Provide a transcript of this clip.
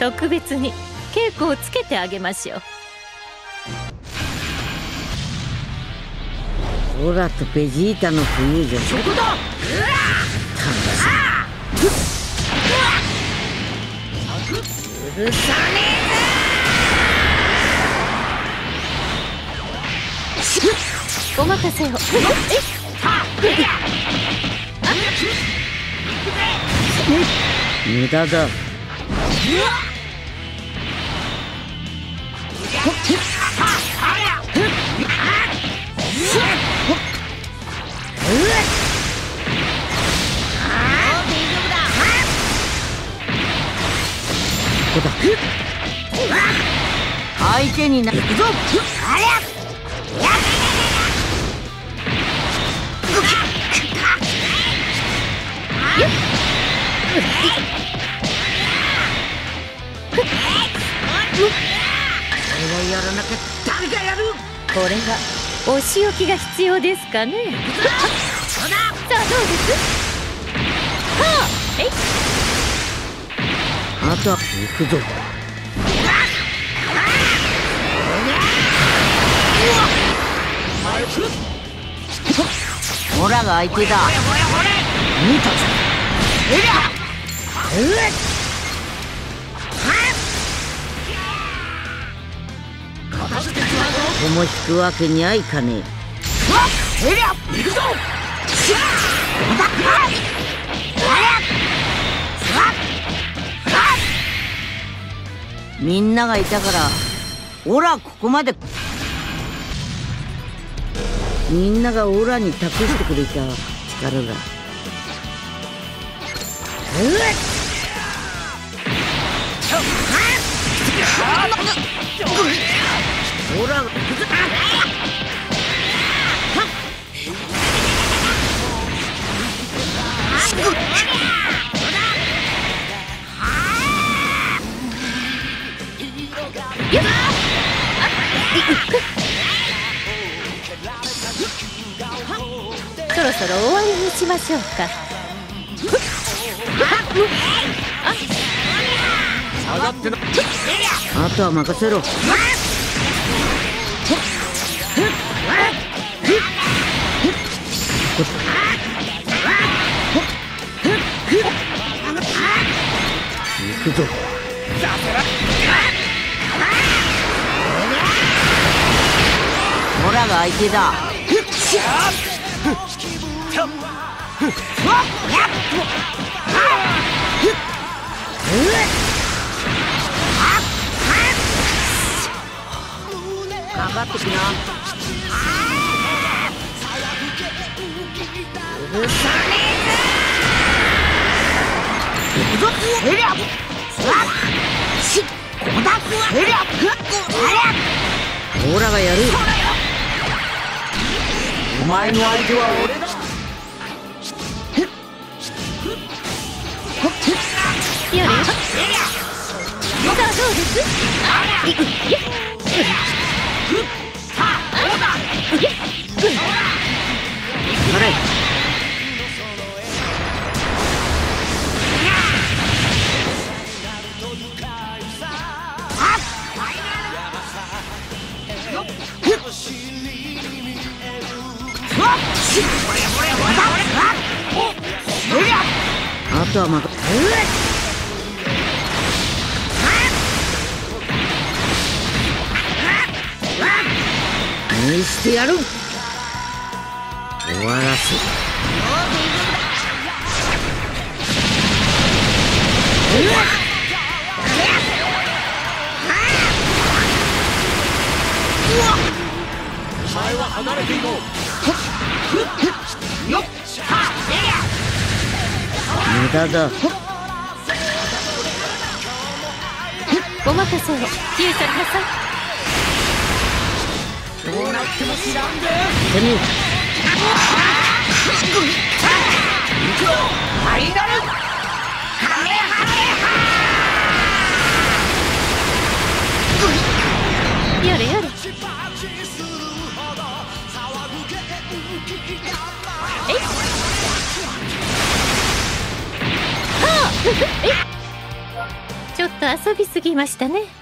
特別に稽古をつけてあげましょう。オラとベジータの冬じゃ。そこだうるさねえお任せを無駄だ相手になるぞ。ありゃ俺がやらなきゃ誰がやる？これはお仕置きが必要ですかね？さあどうです？はあえい。あとは行くぞ。オラが相手だ見たぞえりゃえこも引くわけにはいかねえ。みんながいたからオラここまで。みんながオラに託してくれた。力だオろそろ終わりにしましょうか。下がってなあとは任せろ。行くぞ。オラが相手だ頑張ってきな。うるさねえぞ行くぞえりゃしこだえりゃオラがやる前の相手は俺だ。やれあどうですあいいやそれああとはまた見してやる終わらせお前は離れていこう。無駄だ。お任せを消え去りなさいどうなっても知らんで。行くぞファイナルやれやれ。え？いはあえい ちょっと遊びすぎましたね。